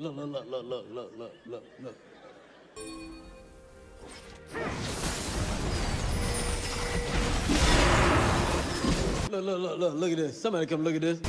Look, look, look, look, look, look, look, look, look. Look, look, look, look, look at this. Somebody come look at this.